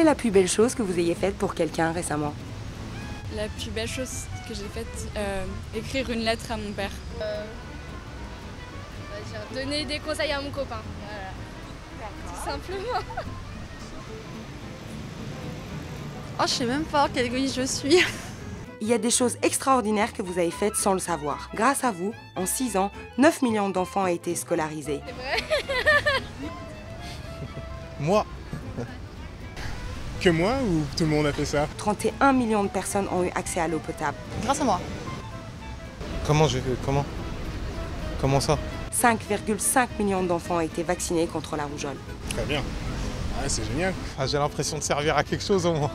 la plus belle chose que vous ayez faite pour quelqu'un récemment La plus belle chose que j'ai faite, euh, écrire une lettre à mon père. Euh, on va dire, donner des conseils à mon copain. Voilà. Tout simplement. Oh, je sais même pas quelle égoïste je suis. Il y a des choses extraordinaires que vous avez faites sans le savoir. Grâce à vous, en 6 ans, 9 millions d'enfants ont été scolarisés. C'est vrai. Moi Que moi ou tout le monde a fait ça? 31 millions de personnes ont eu accès à l'eau potable. Grâce à moi. Comment je comment? Comment ça? 5,5 millions d'enfants ont été vaccinés contre la rougeole. Très bien. Ouais, c'est génial. Ah, J'ai l'impression de servir à quelque chose au moins.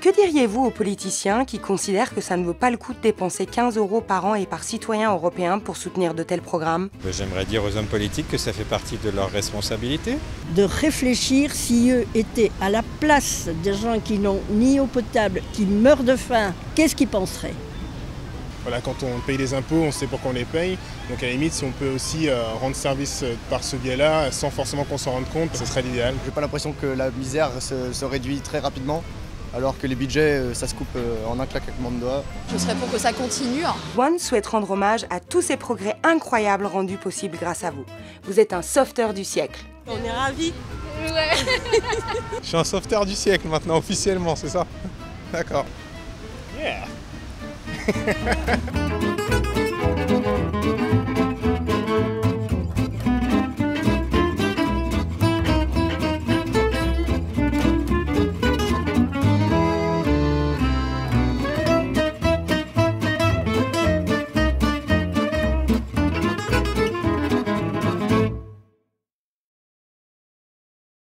Que diriez-vous aux politiciens qui considèrent que ça ne vaut pas le coup de dépenser 15 euros par an et par citoyen européen pour soutenir de tels programmes? J'aimerais dire aux hommes politiques que ça fait partie de leur responsabilité. de réfléchir si eux étaient à la place des gens qui n'ont ni eau potable, qui meurent de faim, qu'est-ce qu'ils penseraient? Voilà, quand on paye des impôts, on sait pourquoi on les paye. Donc à la limite, si on peut aussi euh, rendre service euh, par ce biais-là, sans forcément qu'on s'en rende compte, ce serait l'idéal. J'ai pas l'impression que la misère se, se réduit très rapidement, alors que les budgets, euh, ça se coupe euh, en un claquement de doigts. Je serais pour que ça continue. One souhaite rendre hommage à tous ces progrès incroyables rendus possibles grâce à vous. Vous êtes un sauveteur du siècle. On est ravis. Ouais. Je suis un sauveteur du siècle maintenant, officiellement, c'est ça? D'accord. Yeah